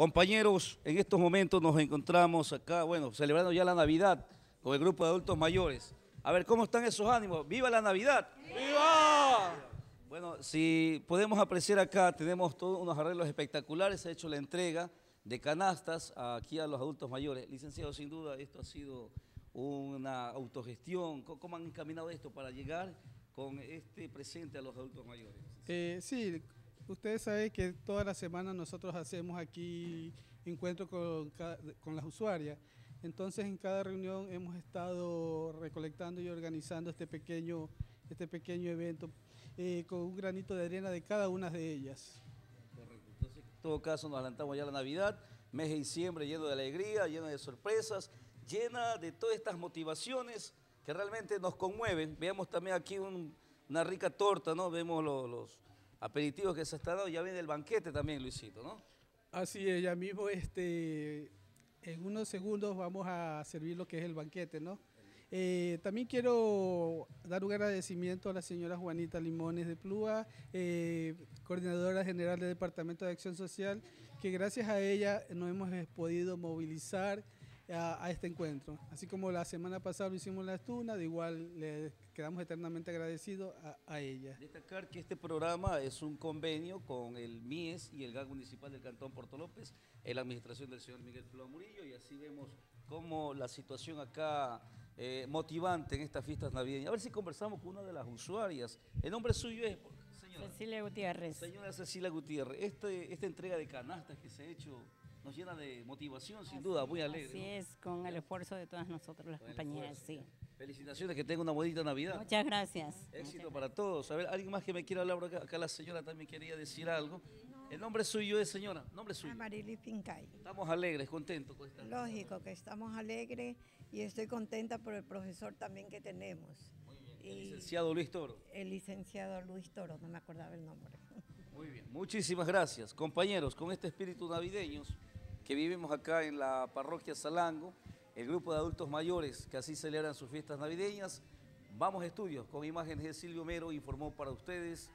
Compañeros, en estos momentos nos encontramos acá, bueno, celebrando ya la Navidad con el grupo de adultos mayores. A ver, ¿cómo están esos ánimos? ¡Viva la Navidad! ¡Viva! Bueno, si podemos apreciar acá, tenemos todos unos arreglos espectaculares, se ha hecho la entrega de canastas aquí a los adultos mayores. Licenciado, sin duda, esto ha sido una autogestión. ¿Cómo han encaminado esto para llegar con este presente a los adultos mayores? Eh, sí, Ustedes saben que toda la semana nosotros hacemos aquí encuentros con, con las usuarias. Entonces en cada reunión hemos estado recolectando y organizando este pequeño, este pequeño evento eh, con un granito de arena de cada una de ellas. En todo caso nos adelantamos ya a la Navidad, mes de diciembre lleno de alegría, lleno de sorpresas, llena de todas estas motivaciones que realmente nos conmueven. Veamos también aquí una rica torta, ¿no? Vemos los aperitivos que se está dando, ya viene el banquete también, Luisito, ¿no? Así es, ya mismo este, en unos segundos vamos a servir lo que es el banquete, ¿no? Eh, también quiero dar un agradecimiento a la señora Juanita Limones de Plúa, eh, coordinadora general del Departamento de Acción Social, que gracias a ella nos hemos podido movilizar a, este encuentro. Así como la semana pasada lo hicimos en la Estuna, de igual le quedamos eternamente agradecidos a, ella. Destacar que este programa es un convenio con el MIES y el GAG Municipal del Cantón Puerto López, en la administración del señor Miguel Plo Murillo, y así vemos cómo la situación acá eh, motivante en estas fiestas navideñas. A ver si conversamos con una de las usuarias. El nombre suyo es... Señora, Cecilia Gutiérrez. Señora Cecilia Gutiérrez, este, esta entrega de canastas que se ha hecho nos llena de motivación, sin duda, muy alegre. Así es, con el esfuerzo de todas nosotros, las compañeras, sí. Felicitaciones, que tenga una bonita Navidad. Muchas gracias. Éxito para todos. A ver, alguien más que me quiera hablar acá, acá la señora también quería decir algo. El nombre suyo es señora, nombre suyo. Amarili Pincay. Estamos alegres, contentos con esta. Lógico que estamos alegres y estoy contenta por el profesor también que tenemos. Muy bien. El licenciado Luis Toro. El licenciado Luis Toro, no me acordaba el nombre. Muy bien, muchísimas gracias. Compañeros, con este espíritu navideño que vivimos acá en la parroquia Salango, el grupo de adultos mayores que así celebran sus fiestas navideñas. Vamos a estudios con imágenes de Silvio Mero, informó para ustedes